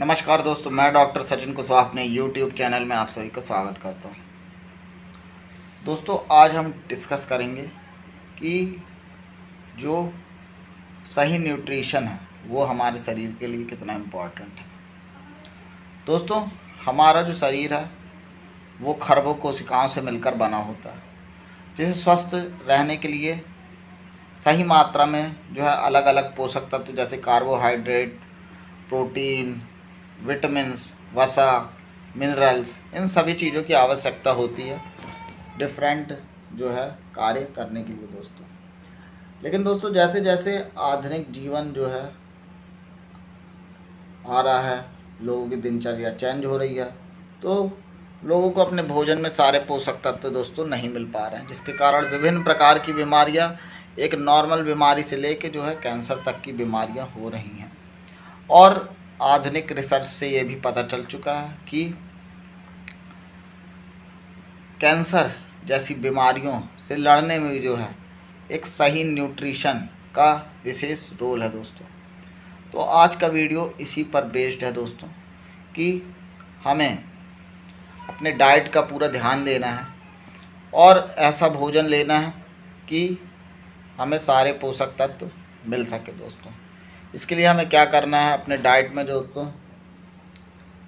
नमस्कार दोस्तों, मैं डॉक्टर सचिन कुशवाहा अपने यूट्यूब चैनल में आप सभी का स्वागत करता हूँ। दोस्तों, आज हम डिस्कस करेंगे कि जो सही न्यूट्रिशन है, वो हमारे शरीर के लिए कितना इम्पोर्टेंट है। दोस्तों, हमारा जो शरीर है, वो खरबों, कोशिकाओं से मिलकर बना होता है। जैसे स्वस्थ रहने के लिए सही मात्रा में जो है अलग अलग पोषक तत्व जैसे कार्बोहाइड्रेट प्रोटीन विटामिन्स, वसा, मिनरल्स, इन सभी चीज़ों की आवश्यकता होती है। डिफरेंट जो है कार्य करने के लिए दोस्तों। लेकिन दोस्तों जैसे जैसे आधुनिक जीवन जो है, आ रहा है, लोगों की दिनचर्या चेंज हो रही है तो लोगों को अपने भोजन में सारे पोषक तत्व दोस्तों नहीं मिल पा रहे हैं, जिसके कारण विभिन्न प्रकार की बीमारियाँ, एक नॉर्मल बीमारी से लेके जो है कैंसर तक की बीमारियाँ हो रही हैं। और आधुनिक रिसर्च से ये भी पता चल चुका है कि कैंसर जैसी बीमारियों से लड़ने में जो है, एक सही न्यूट्रिशन का विशेष रोल है दोस्तों। तो आज का वीडियो इसी पर बेस्ड है दोस्तों कि हमें अपने डाइट का पूरा ध्यान देना है और ऐसा भोजन लेना है कि हमें सारे पोषक तत्व मिल सके दोस्तों। इसके लिए हमें क्या करना है अपने डाइट में दोस्तों?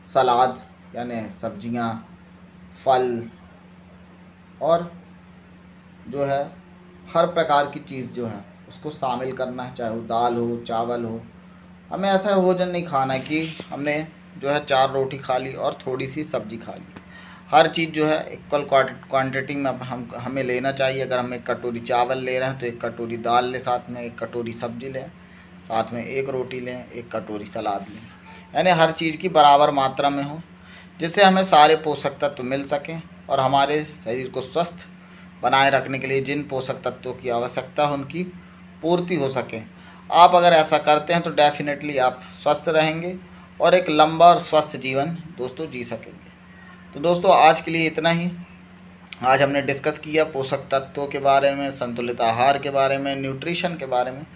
सलाद, यानी सब्ज़ियाँ, फल, और जो है, हर प्रकार की चीज़ जो है, उसको शामिल करना है, चाहे वो दाल हो, चावल हो। हमें ऐसा भोजन नहीं खाना कि हमने जो है चार रोटी खा ली और थोड़ी सी सब्ज़ी खा ली। हर चीज़ जो है इक्वल क्वांटिटी में हम, हमें लेना चाहिए। अगर हम एक कटोरी चावल ले रहे हैं तो एक कटोरी दाल ले, साथ में एक कटोरी सब्ज़ी लें। साथ में एक रोटी लें, एक कटोरी सलाद लें। यानी हर चीज़ की बराबर मात्रा में हो, जिससे हमें सारे पोषक तत्व मिल सकें और हमारे शरीर को स्वस्थ बनाए रखने के लिए जिन पोषक तत्वों की आवश्यकता है उनकी पूर्ति हो सके। आप अगर ऐसा करते हैं तो डेफिनेटली आप स्वस्थ रहेंगे और एक लंबा और स्वस्थ जीवन दोस्तों जी सकेंगे। तो दोस्तों, आज के लिए इतना ही। आज हमने डिस्कस किया पोषक तत्वों के बारे में, संतुलित आहार के बारे में, न्यूट्रिशन के बारे में।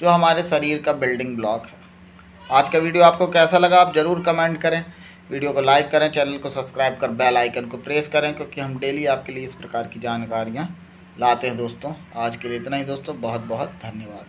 जो हमारे शरीर का बिल्डिंग ब्लॉक है। आज का वीडियो आपको कैसा लगा आप ज़रूर कमेंट करें। वीडियो को लाइक करें चैनल को सब्सक्राइब कर बेल आइकन को प्रेस करें, क्योंकि हम डेली आपके लिए इस प्रकार की जानकारियाँ लाते हैं दोस्तों। आज के लिए इतना ही दोस्तों बहुत बहुत धन्यवाद।